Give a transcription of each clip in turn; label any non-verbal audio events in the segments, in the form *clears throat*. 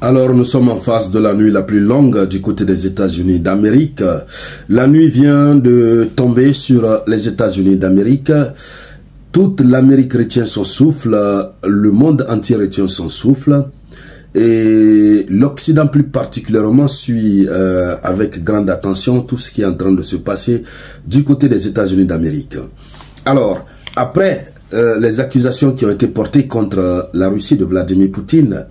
Alors nous sommes en face de la nuit la plus longue du côté des États-Unis d'Amérique. La nuit vient de tomber sur les États-Unis d'Amérique. Toute l'Amérique retient son souffle, le monde entier retient son souffle. Et l'Occident plus particulièrement suit euh, avec grande attention tout ce qui est en train de se passer du côté des États-Unis d'Amérique. Alors, après euh, les accusations qui ont été portées contre la Russie de Vladimir Poutine,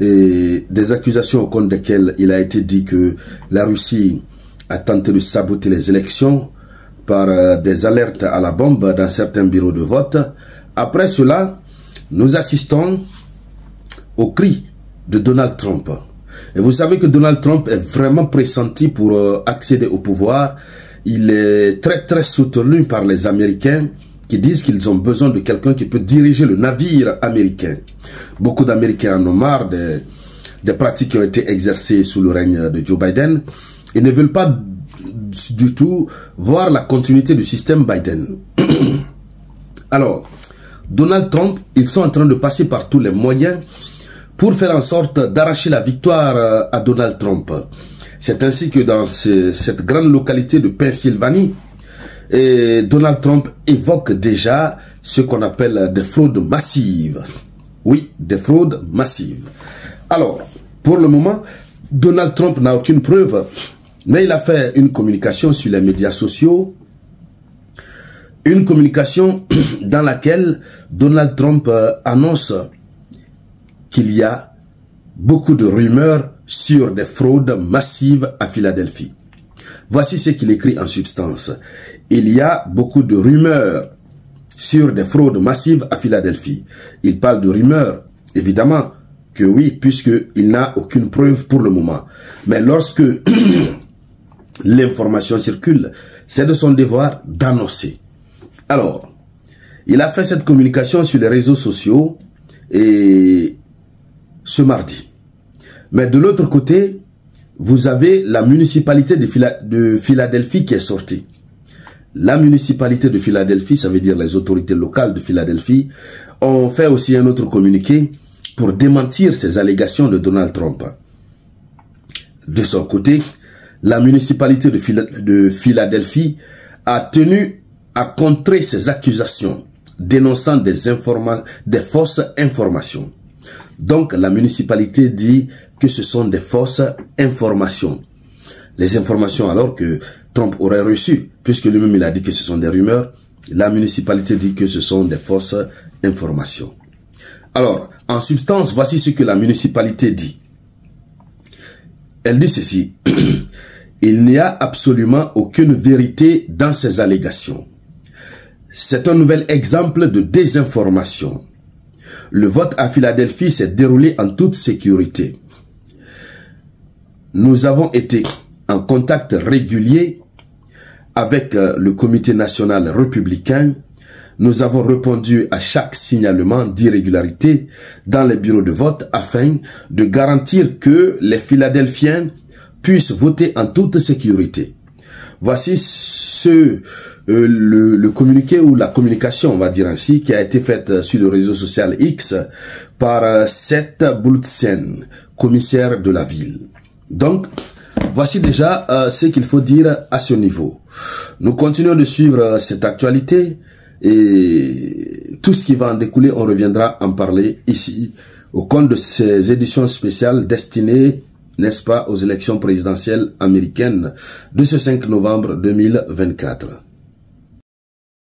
et des accusations au compte desquelles il a été dit que la Russie a tenté de saboter les élections par euh, des alertes à la bombe dans certains bureaux de vote. Après cela, nous assistons au cri de Donald Trump. Et vous savez que Donald Trump est vraiment pressenti pour euh, accéder au pouvoir. Il est très très soutenu par les Américains qui disent qu'ils ont besoin de quelqu'un qui peut diriger le navire américain. Beaucoup d'Américains en ont marre des, des, pratiques qui ont été exercées sous le règne de Joe Biden et ne veulent pas du tout voir la continuité du système Biden. *coughs* Alors, Donald Trump, ils sont en train de passer par tous les moyens pour faire en sorte d'arracher la victoire euh, à Donald Trump. C'est ainsi que dans cette grande localité de Pennsylvanie, et Donald Trump évoque déjà ce qu'on appelle des fraudes massives. Oui, des fraudes massives. Alors, pour le moment, Donald Trump n'a aucune preuve, mais il a fait une communication sur les médias sociaux, une communication *clears throat* dans laquelle Donald Trump euh, annonce qu'il y a beaucoup de rumeurs sur des fraudes massives à Philadelphie. Voici ce qu'il écrit en substance. Il y a beaucoup de rumeurs sur des fraudes massives à Philadelphie. Il parle de rumeurs, évidemment que oui, puisqu'il n'a aucune preuve pour le moment. Mais lorsque *clears throat* l'information circule, c'est de son devoir d'annoncer. Alors, il a fait cette communication sur les réseaux sociaux et ce mardi. Mais de l'autre côté, vous avez la municipalité de, Philadelphie qui est sortie. La municipalité de Philadelphie, ça veut dire les autorités locales de Philadelphie, ont fait aussi un autre communiqué pour démentir ces allégations de Donald Trump. De son côté, la municipalité de, Philadelphie a tenu à contrer ces accusations, dénonçant des, des fausses informations. Donc, la municipalité dit que ce sont des fausses informations. Les informations alors que Trump aurait reçues, puisque lui-même il a dit que ce sont des rumeurs, la municipalité dit que ce sont des fausses informations. Alors, en substance, voici ce que la municipalité dit. Elle dit ceci. *clears throat* Il n'y a absolument aucune vérité dans ces allégations. C'est un nouvel exemple de désinformation. Le vote à Philadelphie s'est déroulé en toute sécurité. Nous avons été en contact régulier avec euh, le comité national républicain. Nous avons répondu à chaque signalement d'irrégularité dans les bureaux de vote afin de garantir que les Philadelphiens puissent voter en toute sécurité. Voici ce euh, le, communiqué ou la communication, on va dire ainsi, qui a été faite sur le réseau social X par euh, Seth Bultsen, commissaire de la ville. Donc, voici déjà euh, ce qu'il faut dire à ce niveau. Nous continuons de suivre euh, cette actualité et tout ce qui va en découler, on reviendra en parler ici au compte de ces éditions spéciales destinées, n'est-ce pas, aux élections présidentielles américaines de ce 5 novembre 2024.